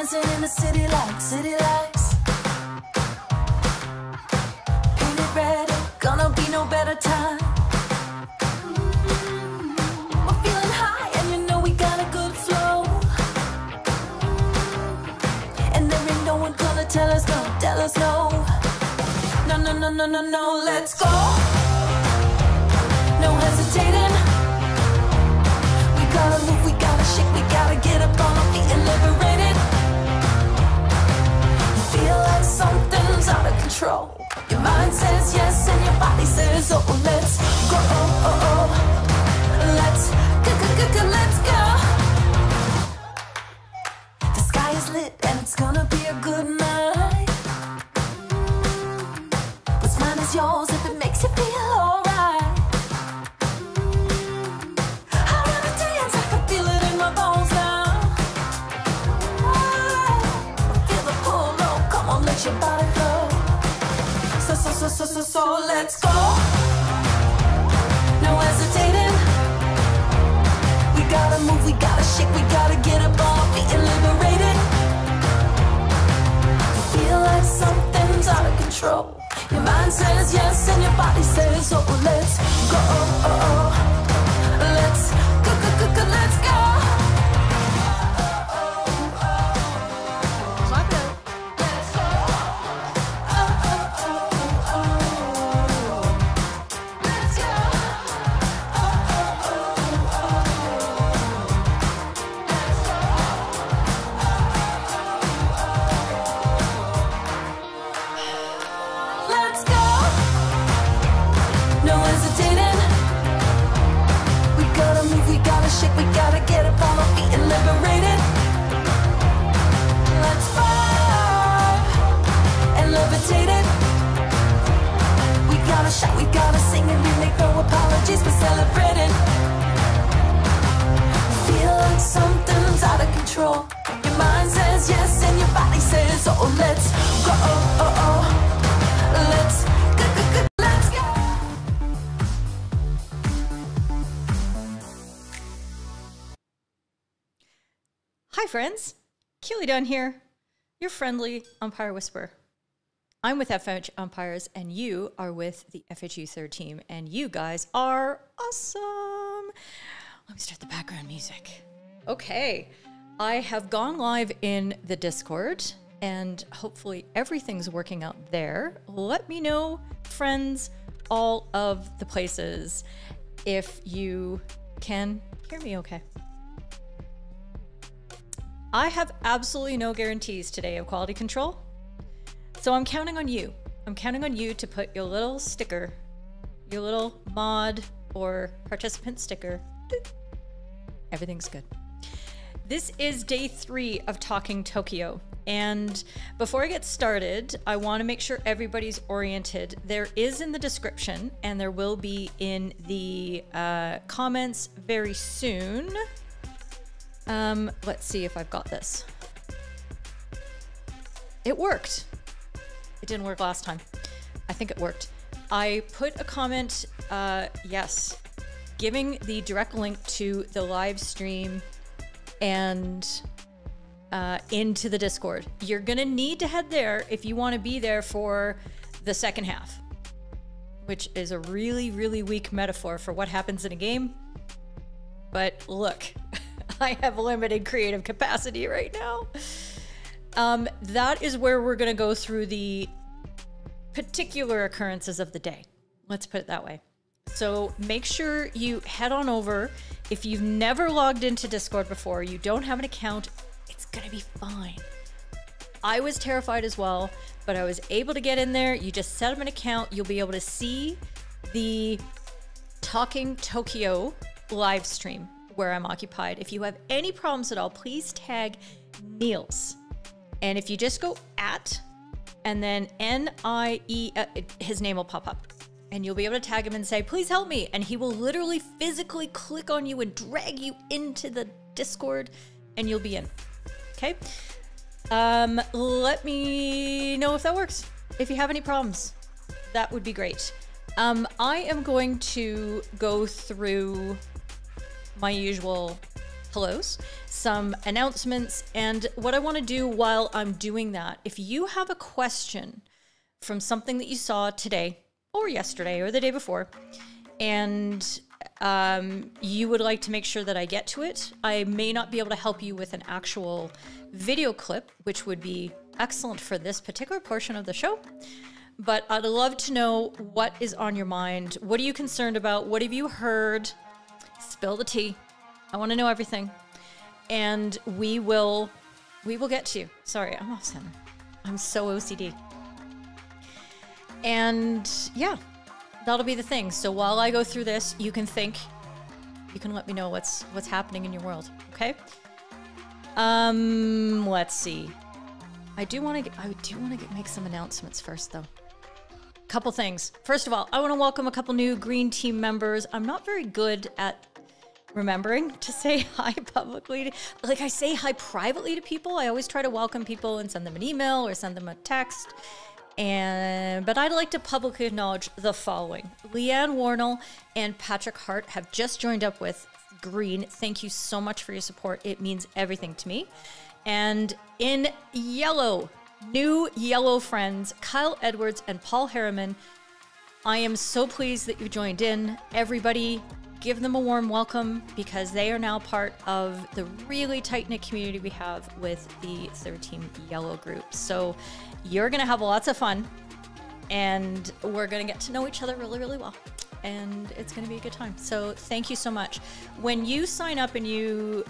dancing in the city lights, city lights. Painted red, gonna be no better time. Mm-hmm. We're feeling high, and you know we got a good flow. Mm-hmm. And there ain't no one gonna tell us no, tell us no. No, no, no, no, no, no, let's go. No hesitating. Mind says yes and your body says oh. Let's go, oh, oh, oh. Let's go, go, go, go, let's go. The sky is lit and it's gonna be a good night. So, so, so, so, let's go. No hesitating. We gotta move, we gotta shake, we gotta get up on our feet and liberate feel like something's out of control. Your mind says yes and your body says oh. Let's go. Oh, oh. oh. Let's go, go, go, go, let's go. Gotta shout, we gotta sing, and we make no apologies for celebrating. Feel like something's out of control. Your mind says yes, and your body says oh. Let's go. Oh, oh, oh. Let's go, go, go, let's go. Hi, friends. Keely Dunn here, your friendly umpire whisperer. I'm with FH umpires, and you are with the FHU third team, and you guys are awesome. Let me start the background music. Okay, I have gone live in the Discord, and hopefully everything's working out there. Let me know, friends, all of the places, if you can hear me okay. I have absolutely no guarantees today of quality control. So I'm counting on you. I'm counting on you to put your little sticker, your little mod or participant sticker. Everything's good. This is day three of Talking Tokyo. And before I get started, I want to make sure everybody's oriented. There is in the description, and there will be in the uh, comments very soon. Um, let's see if I've got this. It worked. It didn't work last time. I think it worked. I put a comment, uh, yes, giving the direct link to the live stream and uh, into the Discord. You're gonna need to head there if you want to be there for the second half, which is a really, really weak metaphor for what happens in a game. But look, I have limited creative capacity right now. Um, that is where we're going to go through the particular occurrences of the day. Let's put it that way. So make sure you head on over. If you've never logged into Discord before, you don't have an account, it's going to be fine. I was terrified as well, but I was able to get in there. You just set up an account, you'll be able to see the Talking Tokyo live stream where I'm occupied. If you have any problems at all, please tag Niels. And if you just go at and then N I E, uh, his name will pop up. And you'll be able to tag him and say, please help me. And he will literally physically click on you and drag you into the Discord and you'll be in. Okay? Um, let me know if that works. If you have any problems, that would be great. Um, I am going to go through my usual hellos, some announcements, and what I want to do while I'm doing that, if you have a question from something that you saw today or yesterday or the day before, and um, you would like to make sure that I get to it, I may not be able to help you with an actual video clip, which would be excellent for this particular portion of the show. But I'd love to know what is on your mind. What are you concerned about? What have you heard? Spill the tea. I want to know everything. And we will we will get to you. Sorry, I'm off center. I'm so OCD. And yeah, that'll be the thing. So while I go through this, you can think, you can let me know what's what's happening in your world. Okay. Um, let's see. I do want to. I do want to make some announcements first, though. Couple things. First of all, I want to welcome a couple new Green Team members. I'm not very good at remembering to say hi publicly. Like I say hi privately to people. I always try to welcome people and send them an email or send them a text. And but I'd like to publicly acknowledge the following: Leanne Warnell and Patrick Hart have just joined up with Green. Thank you so much for your support. It means everything to me. And in yellow, new yellow friends, Kyle Edwards and Paul Harriman. I am so pleased that you joined in. Everybody, give them a warm welcome because they are now part of the really tight knit community we have with the 13 Yellow group. So you're going to have lots of fun and we're going to get to know each other really, really well. And it's going to be a good time. So thank you so much. When you sign up and you,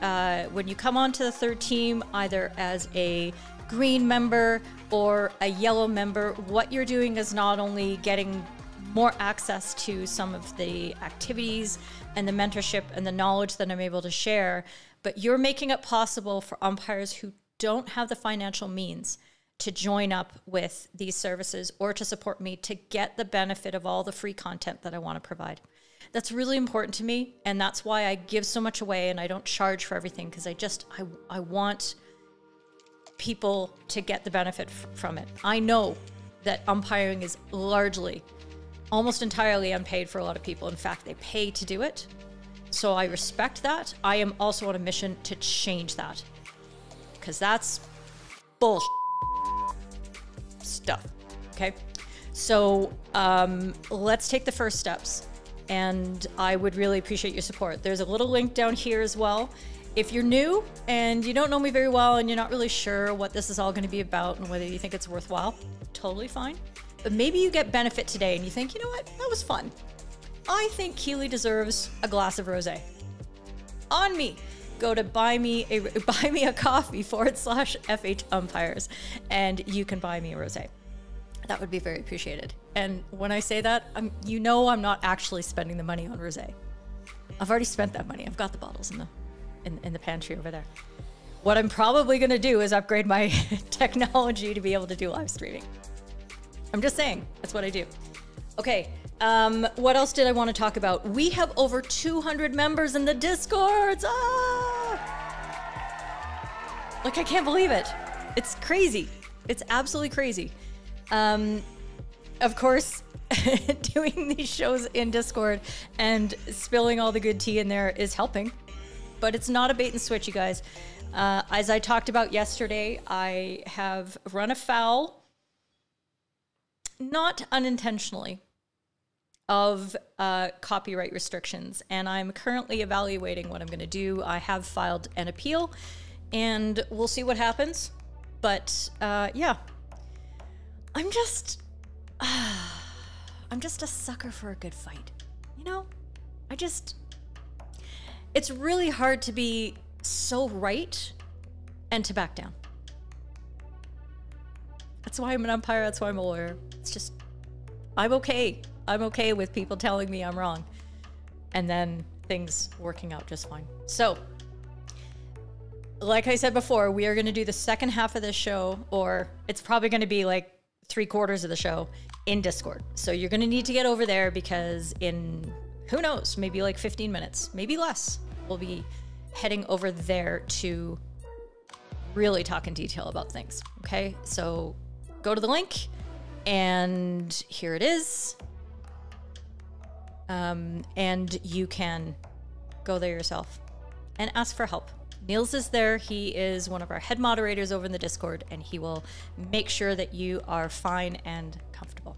uh, when you come onto the third team, either as a green member or a yellow member, what you're doing is not only getting more access to some of the activities and the mentorship and the knowledge that I'm able to share, but you're making it possible for umpires who don't have the financial means to join up with these services or to support me to get the benefit of all the free content that I want to provide. That's really important to me and that's why I give so much away and I don't charge for everything because I just I I want people to get the benefit from it. I know that umpiring is largely almost entirely unpaid for a lot of people. In fact, they pay to do it. So I respect that. I am also on a mission to change that because that's bullshit stuff. Okay. So um, let's take the first steps. And I would really appreciate your support. There's a little link down here as well. If you're new and you don't know me very well and you're not really sure what this is all going to be about and whether you think it's worthwhile, totally fine. But maybe you get benefit today and you think, you know what, that was fun. I think Keely deserves a glass of rosé. On me. Go to buy me a buy me a coffee forward slash FH umpires, and you can buy me a rosé. That would be very appreciated. And when I say that, I'm, you know I'm not actually spending the money on rosé. I've already spent that money. I've got the bottles in the in, in the pantry over there. What I'm probably going to do is upgrade my technology to be able to do live streaming. I'm just saying, that's what I do. Okay, um, what else did I want to talk about? We have over 200 members in the Discords. Ah! Like, I can't believe it. It's crazy. It's absolutely crazy. Um, of course, doing these shows in Discord and spilling all the good tea in there is helping, but it's not a bait and switch, you guys. Uh, as I talked about yesterday, I have run afoul not unintentionally, of uh, copyright restrictions. And I'm currently evaluating what I'm going to do. I have filed an appeal and we'll see what happens. But uh, yeah, I'm just. Uh, I'm just a sucker for a good fight. You know? I just. It's really hard to be so right and to back down. That's why I'm an umpire. That's why I'm a lawyer. It's just, I'm okay. I'm okay with people telling me I'm wrong. And then things working out just fine. So, like I said before, we are going to do the second half of this show, or it's probably going to be like three quarters of the show in Discord. So, you're going to need to get over there because in who knows, maybe like 15 minutes, maybe less, we'll be heading over there to really talk in detail about things. Okay. So, go to the link, and here it is. Um, and you can go there yourself and ask for help. Niels is there. He is one of our head moderators over in the Discord, and he will make sure that you are fine and comfortable.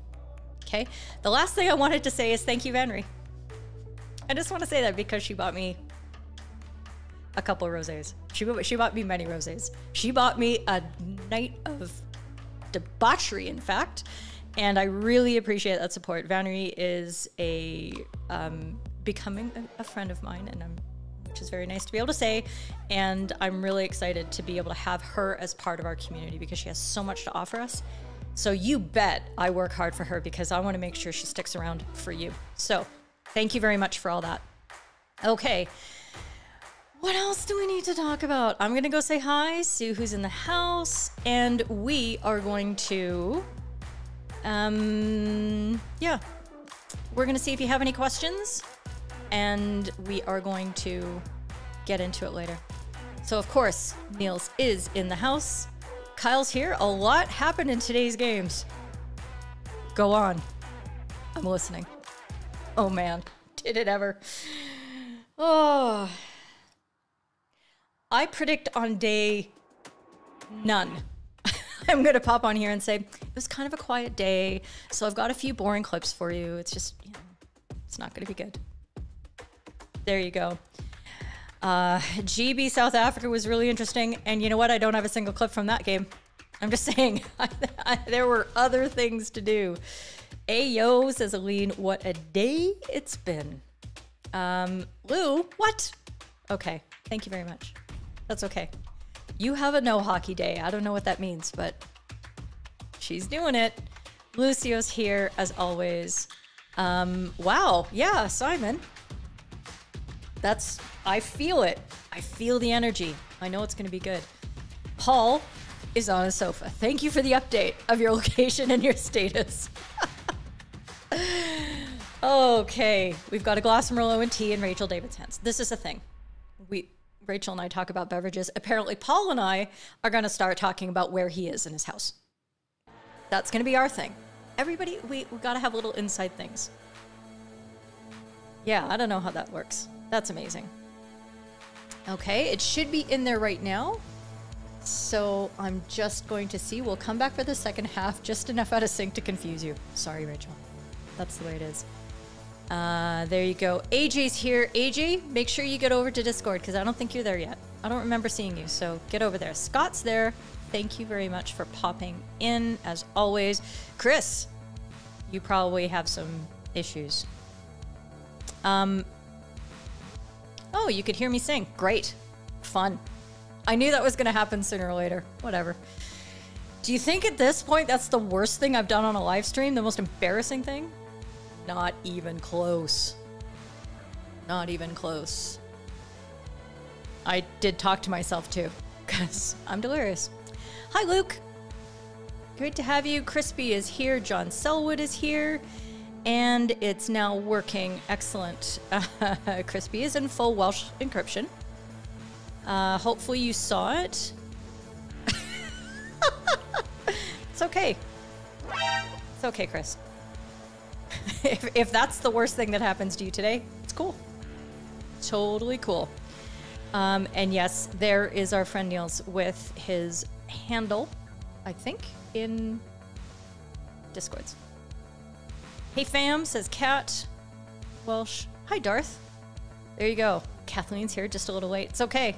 Okay. The last thing I wanted to say is thank you, Vanry. I just want to say that because she bought me a couple rosés. She she bought me many rosés. She bought me a night of debauchery, in fact, and I really appreciate that support. Vanry is a um, becoming a, a friend of mine, and I'm which is very nice to be able to say. And I'm really excited to be able to have her as part of our community because she has so much to offer us. So you bet I work hard for her because I want to make sure she sticks around for you. So thank you very much for all that. Okay. What else do we need to talk about? I'm to go say hi, Sue, who's in the house, and we are going to, um, yeah, we're to see if you have any questions and we are going to get into it later. So, of course, Niels is in the house. Kyle's here. A lot happened in today's games. Go on. I'm listening. Oh man, did it ever? Oh. I predict on day none. I'm going to pop on here and say it was kind of a quiet day, so I've got a few boring clips for you. It's just, you know, it's not going to be good. There you go. Uh, GB South Africa was really interesting, and you know what? I don't have a single clip from that game. I'm just saying, I, I, there were other things to do. Ayo says Aline, what a day it's been. Um, Lou, what? Okay, thank you very much. That's okay. You have a no hockey day. I don't know what that means, but she's doing it. Lucio's here as always. Um, wow, yeah, Simon. That's, I feel it. I feel the energy. I know it's going to be good. Paul is on a sofa. Thank you for the update of your location and your status. okay, we've got a glass of Merlot and tea in Rachel David's hands. This is a thing. We Rachel and I talk about beverages. Apparently, Paul and I are going to start talking about where he is in his house. That's going to be our thing. Everybody, we, we got to have little inside things. Yeah, I don't know how that works. That's amazing. Okay, it should be in there right now. So I'm just going to see. We'll come back for the second half, just enough out of sync to confuse you. Sorry, Rachel. That's the way it is. Uh, there you go. AJ's here. AJ, make sure you get over to Discord because I don't think you're there yet. I don't remember seeing you, so get over there. Scott's there. Thank you very much for popping in, as always. Chris, you probably have some issues. Um, Oh, you could hear me sing. Great. Fun. I knew that was going to happen sooner or later. Whatever. Do you think at this point that's the worst thing I've done on a live stream? The most embarrassing thing? Not even close. Not even close. I did talk to myself too, because I'm delirious. Hi, Luke. Great to have you. Crispy is here. John Selwood is here and it's now working. Excellent. Uh, Crispy is in full Welsh encryption. Uh, hopefully you saw it. it's okay. It's okay, Chris. if, if that's the worst thing that happens to you today, it's cool. Totally cool. Um, and yes, there is our friend Niels with his handle, I think, in Discords. Hey fam, says Cat. Welsh. Hi Darth. There you go. Kathleen's here just a little late. It's okay.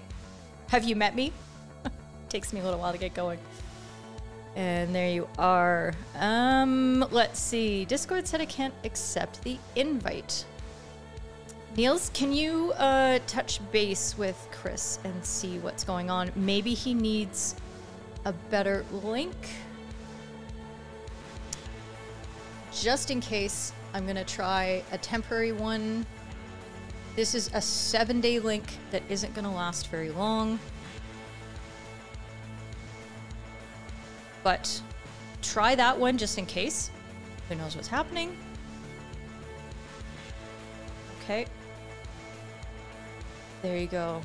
Have you met me? Takes me a little while to get going. And there you are. Um, let's see. Discord said I can't accept the invite. Niels, can you uh, touch base with Chris and see what's going on? Maybe he needs a better link. just in case, I'm going to try a temporary one. This is a seven day link that isn't going to last very long. But try that one just in case. Who knows what's happening? Okay. There you go.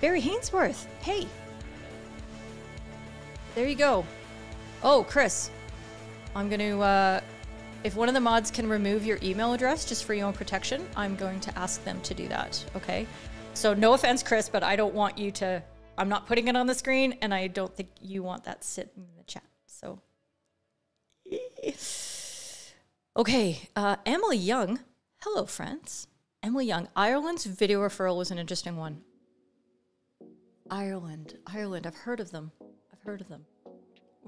Barry Hainsworth. Hey. There you go. Oh, Chris, I'm going to, uh, if one of the mods can remove your email address just for your own protection, I'm going to ask them to do that, okay? So no offense, Chris, but I don't want you to. I'm not putting it on the screen, and I don't think you want that sitting in the chat. So. Okay, uh, Emily Young. Hello, friends. Emily Young. Ireland's video referral was an interesting one. Ireland, Ireland. I've heard of them. I've heard of them.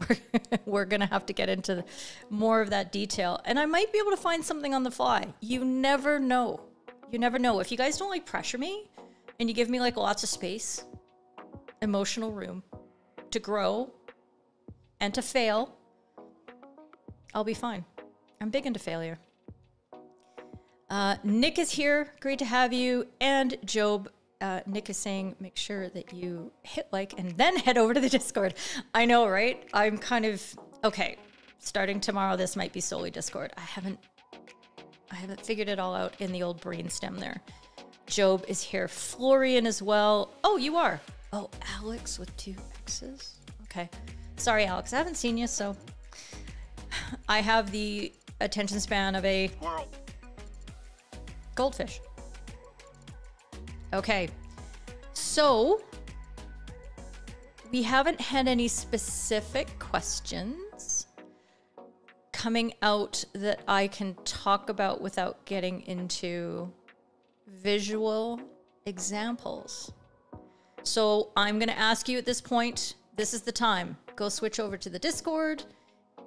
We're, we're going to have to get into more of that detail. And I might be able to find something on the fly. You never know. You never know. If you guys don't like pressure me and you give me like lots of space, emotional room to grow and to fail, I'll be fine. I'm big into failure. Uh, Nick is here. Great to have you. And Job, uh, Nick is saying, make sure that you hit like and then head over to the Discord. I know, right? I'm kind of okay. Starting tomorrow, this might be solely Discord. I haven't, I haven't figured it all out in the old brain stem there. Job is here. Florian as well. Oh, you are. Oh, Alex with two X's. Okay. Sorry, Alex. I haven't seen you, so I have the attention span of a goldfish. Okay. So we haven't had any specific questions coming out that I can talk about without getting into visual examples. So I'm going to ask you at this point, this is the time. Go switch over to the Discord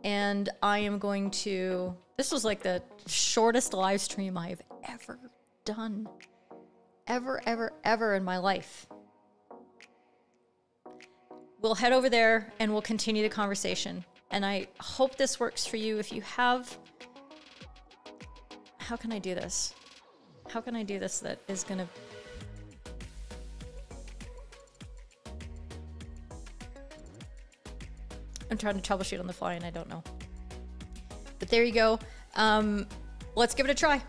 and I am going to. This was like the shortest live stream I've ever done. Ever, ever, ever in my life. We'll head over there and we'll continue the conversation. And I hope this works for you. If you have. How can I do this? How can I do this that is going to I'm trying to troubleshoot on the fly and I don't know. But there you go. Um, let's give it a try.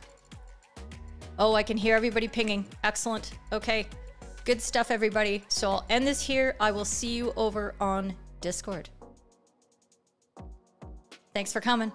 Oh, I can hear everybody pinging. Excellent. Okay. Good stuff, everybody. So I'll end this here. I will see you over on Discord. Thanks for coming.